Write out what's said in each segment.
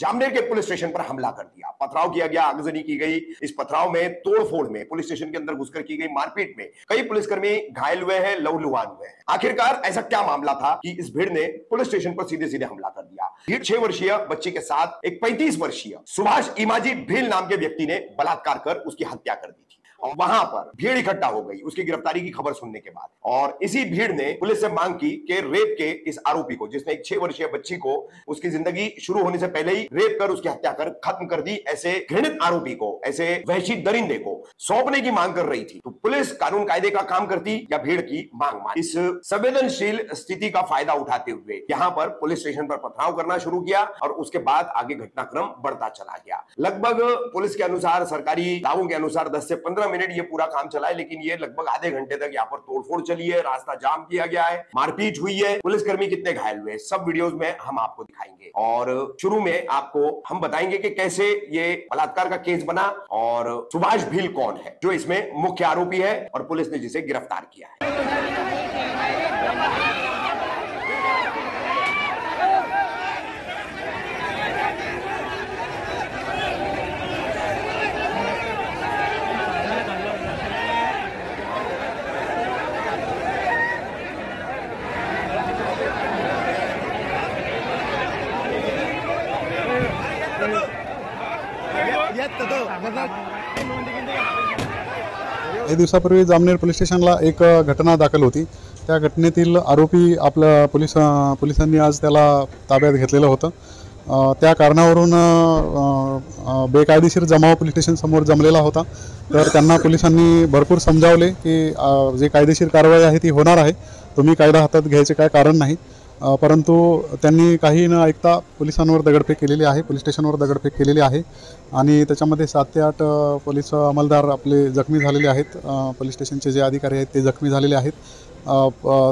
जामनेर के police station पर हमला कर दिया। पथराव किया गया, आगजनी की गई। इस पथराव में तोड़फोड़ में पुलिस स्टेशन के अंदर घुसकर की गई मारपीट में कई पुलिसकर्मी घायल हुए हैं, लहूलुहान हुए हैं। आखिरकार ऐसा क्या मामला था कि इस भीड़ ने पुलिस स्टेशन पर सीधे सीधे हमला कर दिया? भीड़ छह वर्षीय बच्चे के साथ एक पैंतीस वर्षीय सुभाष इमाजी भील नाम के व्यक्ति ने बलात्कार कर उसकी हत्या कर दी और वहाँ पर भीड़ इकट्ठा हो गई उसकी गिरफ्तारी की खबर सुनने के बाद। और इसी भीड़ ने पुलिस से मांग की कि रेप के इस आरोपी को, जिसने एक छह वर्षीय बच्ची को उसकी ज़िंदगी शुरू होने से पहले ही रेप कर उसकी हत्या कर खत्म कर दी, ऐसे घृणित आरोपी को, ऐसे वहशी दरिंदे को सौंपने की मांग कर रही थी। तो पुलिस कानून कायदे का काम करती या भीड़ की मांग मान इस संवेदनशील स्थिति का फ़ायदा उठाते हुए यहाँ पर पुलिस स्टेशन पर पथराव करना शुरू किया और उसके बाद आगे घटनाक्रम बढ़ता चला गया। लगभग पुलिस के अनुसार, सरकारी दावों के अनुसार 10 से 15 मिनट ये पूरा काम चला है, लेकिन ये लगभग आधे घंटे तक यहाँ पर तोड़फोड़ चली है, रास्ता जाम किया गया है, मारपीट हुई है, पुलिसकर्मी कितने घायल हुए सब वीडियो में हम आपको दिखाएँगे। और शुरू में आपको हम बताएँगे की कैसे ये बलात्कार का केस बना, और सुभाष भील कौन है, जो इसमें मुख्य आरोपी है, और पुलिस ने जिसे गिरफ़्तार किया है। काही दिवसापूर्वी जामनेर पोलीस स्टेशनला एक घटना दाखल होती. त्या घटनेतील आरोपी आपल्या पोलीस पोलिसांनी आज त्याला ताब्यात घेतलेलं होतं. त्या कारणावरून बेकायदेशीर जमाव पोलीस स्टेशनसमोर जमलेला होता. तर त्यांना पोलिसांनी भरपूर समजावले की जे कायदेशीर कारवाई आहे ती होणार आहे. तुम्ही कायदा हातात घ्यायचे काय कारण नाही. परंतु त्यांनी काही न ऐकता पोलिसांवर दगडफेक केलेली आहे पोलीस स्टेशनवर दगडफेक केलेली आहे आणि त्याच्यामध्ये सात ते आठ पोलीस अंमलदार आपले जखमी झालेले आहेत. पोलीस स्टेशनचे जे अधिकारी आहेत ते जखमी झालेले आहेत.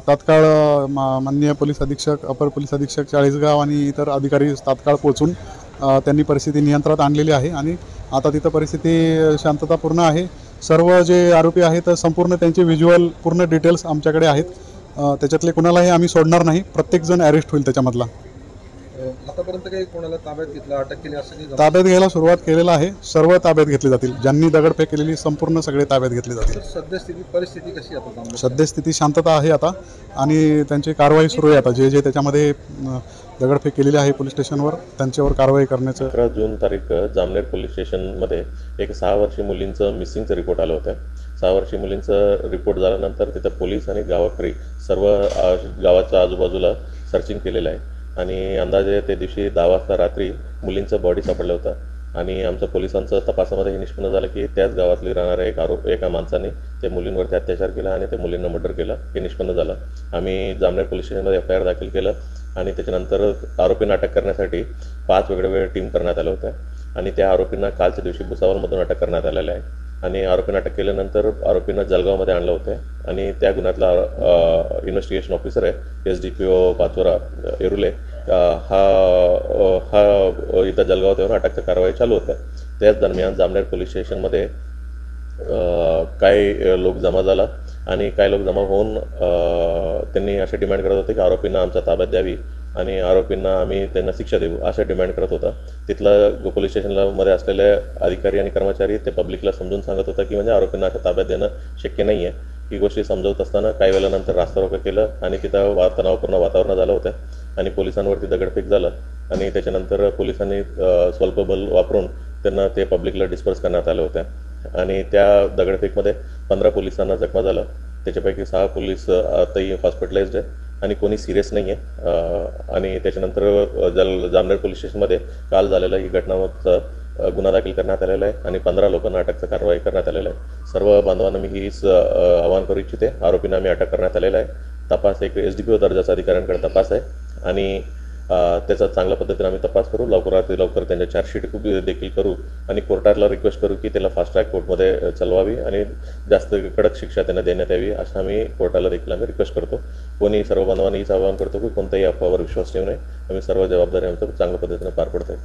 तात्काळ मा- माननीय पोलीस अधीक्षक अपर पोलीस अधीक्षक चाळीसगाव आणि इतर अधिकारी तात्काळ पोचून त्यांनी परिस्थिती नियंत्रणात आणलेली आहे आणि आता तिथं परिस्थिती शांततापूर्ण आहे. सर्व जे आरोपी आहेत संपूर्ण त्यांचे व्हिज्युअल पूर्ण डिटेल्स आमच्याकडे आहेत. त्याच्यातले कुणालाही आम्ही सोडणार नाही. प्रत्येकजण अरेस्ट होईल त्याच्यामधला. आतापर्यंत काही कोणाला ताब्यात घेतलं अटक केली असं काही? ताब्यात घ्यायला सुरुवात केलेलं आहे. सर्व ताब्यात घेतले जातील. ज्यांनी दगडफेक केलेली संपूर्ण सगळे ताब्यात घेतले जातील. सद्यस्थिती परिस्थिती कशी आहे आता? सद्यस्थिती शांतता आहे आता. आणि त्यांची कारवाई सुरू आहे आता. जे जे त्याच्यामध्ये दगडफेक केलेली आहे पोलीस स्टेशनवर त्यांच्यावर कारवाई करण्याचं अकरा जून तारीख जामनेर पोलीस स्टेशनमध्ये एक सहा वर्षीय मुलींचं मिसिंगचं रिपोर्ट आलं होतं. सहा वर्षीय मुलींचं रिपोर्ट झाल्यानंतर तिथं पोलीस आणि गावाकरी सर्व गावाच्या आजूबाजूला सर्चिंग केलेलं आहे. आणि अंदाजे त्या दिवशी दहा वाजता रात्री मुलींचं बॉडी सापडलं होतं. आणि आमचं पोलिसांचं तपासामध्ये हे निष्पन्न झालं की त्याच गावातली राहणाऱ्या एक आरोप एका माणसाने त्या मुलींवरती अत्याचार केला आणि त्या मुलींना मर्डर केलं. हे निष्पन्न झालं. आम्ही जामनेर पोलीस स्टेशनमध्ये एफ आय आर दाखल केलं आणि त्याच्यानंतर आरोपींना अटक करण्यासाठी पाच वेगवेगळ्या टीम करण्यात आल्या होत्या. आणि त्या आरोपींना कालच्या दिवशी भुसावळमधून अटक करण्यात आलेलं आहे. आणि आरोपींना अटक केल्यानंतर आरोपींना जळगावमध्ये आणलं होतं. आणि त्या गुन्ह्यातला इन्व्हेस्टिगेशन ऑफिसर आहे S D P O Pachora अ, येरुले हा हा इथं जळगाव तेव्हा अटकच्या कारवाई चालू होत्या त्याच दरम्यान जामनेर पोलीस स्टेशनमध्ये काही लोक जमा झाला आणि काही लोक जमा होऊन त्यांनी असे डिमांड करत होते की आरोपींना आमच्या ताब्यात द्यावी. आणि आरोपींना आम्ही त्यांना शिक्षा देऊ असं डिमांड करत होता. तिथला जो पोलीस स्टेशनला मध्ये असलेले अधिकारी आणि कर्मचारी ते पब्लिकला समजून सांगत होता की म्हणजे आरोपींना अशा ताब्यात देणं शक्य नाही आहे ही गोष्टी समजवत असताना काही वेळानंतर रास्ता रोका केलं आणि तिथं वा तणावपूर्ण वातावरण झालं होतं. आणि पोलिसांवरती दगडफेक झालं आणि त्याच्यानंतर पोलिसांनी स्वल्प बल वापरून त्यांना ते पब्लिकला डिस्पर्स करण्यात आलं होतं आणि त्या दगडफेकमध्ये पंधरा पोलिसांना जखमा झालं. त्याच्यापैकी सहा पोलीस आताही हॉस्पिटलाइज्ड आहे. आणि कोणी सिरियस नाही आहे आणि त्याच्यानंतर जल जामनेर पोलीस स्टेशनमध्ये काल झालेलं ही घटनाचं गुन्हा दाखल करण्यात आलेला आहे आणि पंधरा लोकांना अटकचं कारवाई करण्यात आलेलं आहे. सर्व बांधवांना मी हीच आवाहन करू इच्छिते. आरोपींना आम्ही अटक करण्यात आलेला आहे. तपास एक एस डी पी ओ दर्जाचा अधिकाऱ्यांकडे तपास आहे. आणि त्याचा चांगल्या पद्धतीने आम्ही तपास करू. लवकरात लवकर त्यांच्या चार्जशीट देखील करू आणि कोर्टाला रिक्वेस्ट करू की त्याला फास्ट ट्रॅक कोर्टमध्ये चालवावी आणि जास्त कडक शिक्षा त्यांना देण्यात यावी असं आम्ही कोर्टाला देखील आम्ही रिक्वेस्ट करतो. कोणी सर्व बांधवांनी आवाहन करतो की कोणत्याही अफवावर विश्वास ठेवू नये. आम्ही सर्व जबाबदारी आमचं चांगल्या पद्धतीने पार पडतोय.